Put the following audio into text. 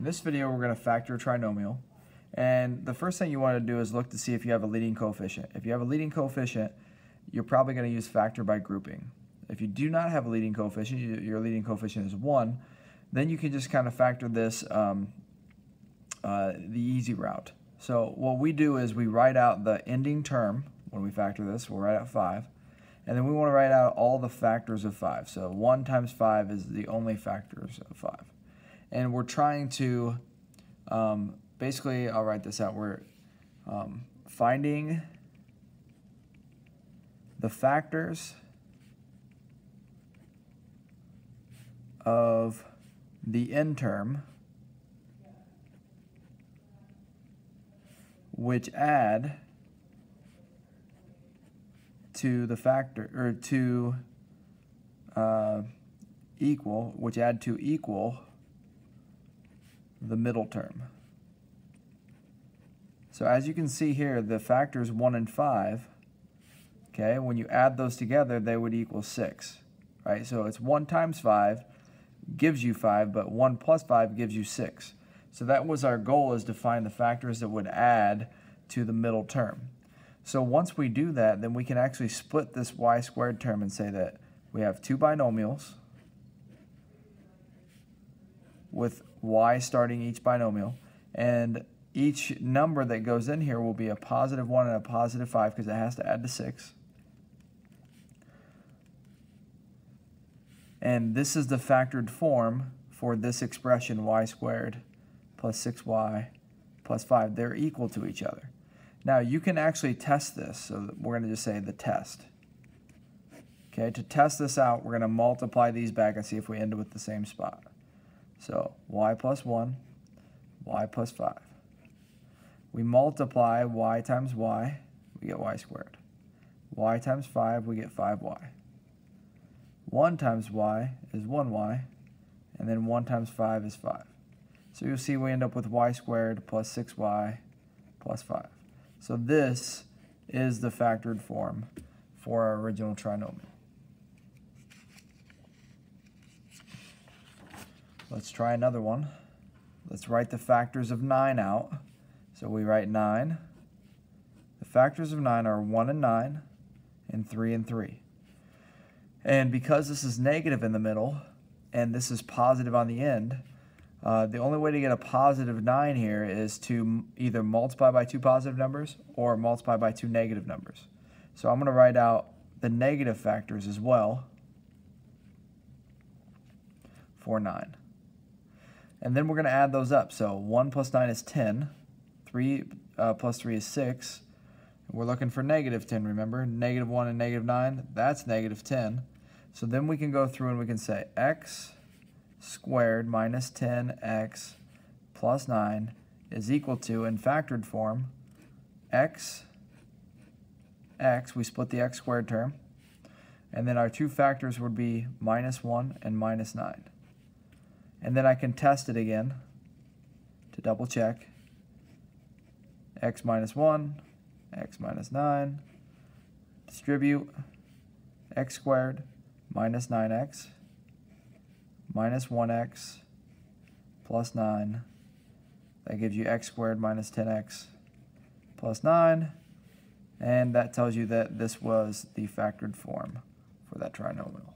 In this video, we're going to factor a trinomial. And the first thing you want to do is look to see if you have a leading coefficient. If you have a leading coefficient, you're probably going to use factor by grouping. If you do not have a leading coefficient, your leading coefficient is 1, then you can just kind of factor this um, uh, the easy route. So what we do is we write out the ending term when we factor this. We'll write out 5. And then we want to write out all the factors of 5. So 1 times 5 is the only factors of 5 and we're trying to um, basically, I'll write this out. We're um, finding the factors of the end term which add to the factor or to uh, equal which add to equal the middle term. So as you can see here, the factors 1 and 5, okay, when you add those together, they would equal 6, right? So it's 1 times 5 gives you 5, but 1 plus 5 gives you 6. So that was our goal is to find the factors that would add to the middle term. So once we do that, then we can actually split this y squared term and say that we have two binomials with y starting each binomial. And each number that goes in here will be a positive 1 and a positive 5 because it has to add to 6. And this is the factored form for this expression y squared plus 6y plus 5. They're equal to each other. Now you can actually test this. So we're going to just say the test. Okay, to test this out, we're going to multiply these back and see if we end up with the same spot. So y plus 1, y plus 5. We multiply y times y, we get y squared. y times 5, we get 5y. 1 times y is 1y, and then 1 times 5 is 5. So you'll see we end up with y squared plus 6y plus 5. So this is the factored form for our original trinomial. Let's try another one. Let's write the factors of 9 out. So we write 9. The factors of 9 are 1 and 9 and 3 and 3. And because this is negative in the middle and this is positive on the end, uh, the only way to get a positive 9 here is to either multiply by two positive numbers or multiply by two negative numbers. So I'm going to write out the negative factors as well for 9. And then we're going to add those up. So 1 plus 9 is 10. 3 uh, plus 3 is 6. We're looking for negative 10, remember? Negative 1 and negative 9, that's negative 10. So then we can go through and we can say x squared minus 10x plus 9 is equal to, in factored form, x, x, we split the x squared term, and then our two factors would be minus 1 and minus 9. And then I can test it again to double check. x minus 1, x minus 9, distribute x squared minus 9x minus 1x plus 9. That gives you x squared minus 10x plus 9. And that tells you that this was the factored form for that trinomial.